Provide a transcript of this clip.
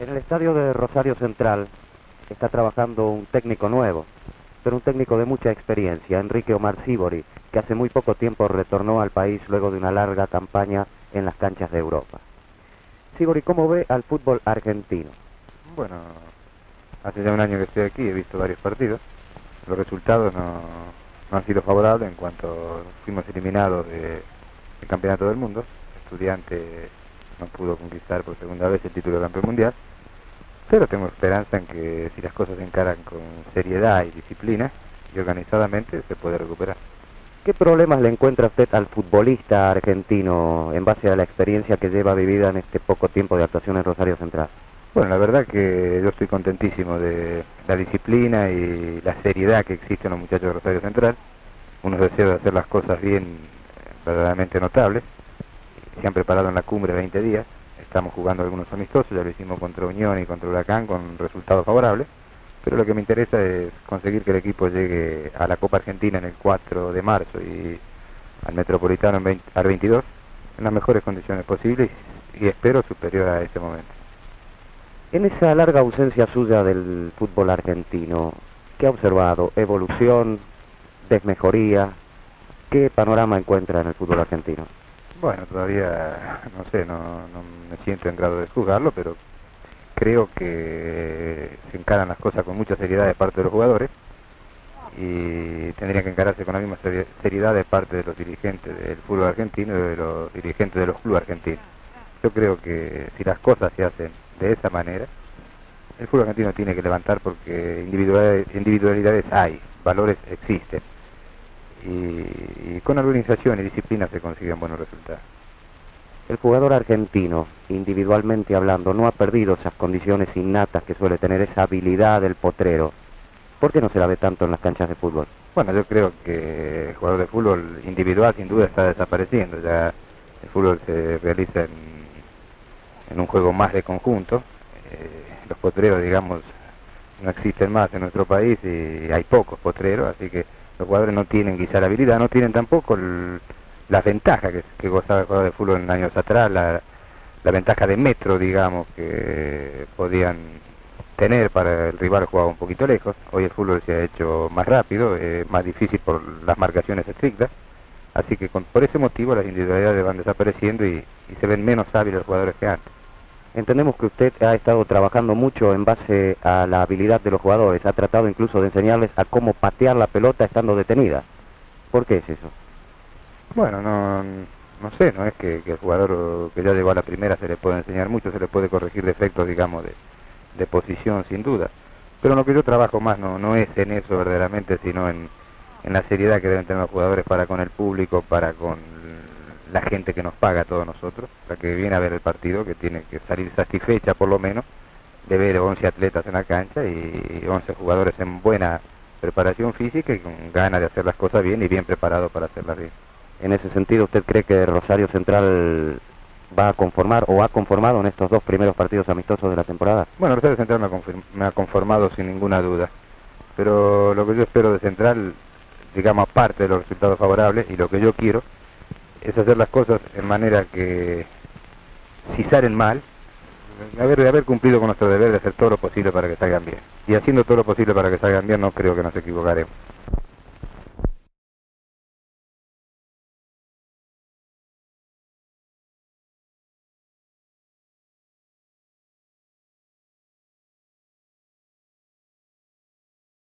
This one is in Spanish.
En el estadio de Rosario Central está trabajando un técnico nuevo, pero un técnico de mucha experiencia, Enrique Omar Sibori, que hace muy poco tiempo retornó al país luego de una larga campaña en las canchas de Europa. Sibori, ¿cómo ve al fútbol argentino? Bueno, hace ya un año que estoy aquí, he visto varios partidos. Los resultados no, han sido favorables en cuanto fuimos eliminados del Campeonato del Mundo. Estudiante no pudo conquistar por segunda vez el título de campeón mundial. Pero tengo esperanza en que si las cosas se encaran con seriedad y disciplina y organizadamente se puede recuperar. ¿Qué problemas le encuentra usted al futbolista argentino en base a la experiencia que lleva vivida en este poco tiempo de actuación en Rosario Central? Bueno, la verdad que yo estoy contentísimo de la disciplina y la seriedad que existe en los muchachos de Rosario Central. Unos deseos de hacer las cosas bien, verdaderamente notables. Se han preparado en la cumbre 20 días estamos jugando algunos amistosos, ya lo hicimos contra Unión y contra Huracán con resultados favorables, pero lo que me interesa es conseguir que el equipo llegue a la Copa Argentina en el 4 de marzo y al Metropolitano en al 22 en las mejores condiciones posibles y, espero superior a ese momento. En esa larga ausencia suya del fútbol argentino, ¿qué ha observado? ¿Evolución? ¿Desmejoría? ¿Qué panorama encuentra en el fútbol argentino? Bueno, todavía no sé, no, me siento en grado de juzgarlo, pero creo que se encaran las cosas con mucha seriedad de parte de los jugadores y tendrían que encararse con la misma seriedad de parte de los dirigentes del fútbol argentino y de los dirigentes de los clubes argentinos. Yo creo que si las cosas se hacen de esa manera, el fútbol argentino tiene que levantar porque individualidades hay, valores existen y, con organización y disciplina se consiguen buenos resultados. El jugador argentino, individualmente hablando, no ha perdido esas condiciones innatas que suele tener, esa habilidad del potrero. ¿Por qué no se la ve tanto en las canchas de fútbol? Bueno, yo creo que el jugador de fútbol individual sin duda está desapareciendo. Ya el fútbol se realiza en, un juego más de conjunto. Eh, los potreros, digamos, no existen más en nuestro país y hay pocos potreros, así que los jugadores no tienen quizá la habilidad, no tienen tampoco las ventajas que, gozaba el jugador de fútbol en años atrás, la, ventaja de metro, digamos, que podían tener para el rival jugaba un poquito lejos. Hoy el fútbol se ha hecho más rápido, más difícil por las marcaciones estrictas. Así que por ese motivo las individualidades van desapareciendo y se ven menos hábiles los jugadores que antes. Entendemos que usted ha estado trabajando mucho en base a la habilidad de los jugadores, ha tratado incluso de enseñarles a cómo patear la pelota estando detenida. ¿Por qué es eso? Bueno, no, no sé, no es que, el jugador que ya llegó a la primera se le puede enseñar mucho, se le puede corregir defectos, digamos, de, de posición sin duda. Pero lo que yo trabajo más no, no es en eso verdaderamente, sino en, en la seriedad que deben tener los jugadores para con el público, para con la gente que nos paga a todos nosotros, la que viene a ver el partido, que tiene que salir satisfecha por lo menos de ver 11 atletas en la cancha y 11 jugadores en buena preparación física y con ganas de hacer las cosas bien y bien preparados para hacerlas bien. En ese sentido, ¿usted cree que Rosario Central va a conformar o ha conformado en estos dos primeros partidos amistosos de la temporada? Bueno, Rosario Central me ha, me ha conformado sin ninguna duda, pero lo que yo espero de Central, digamos, aparte de los resultados favorables y lo que yo quiero, es hacer las cosas en manera que si salen mal, haber, haber cumplido con nuestro deber de hacer todo lo posible para que salgan bien. Y haciendo todo lo posible para que salgan bien, no creo que nos equivocaremos.